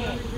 Yeah.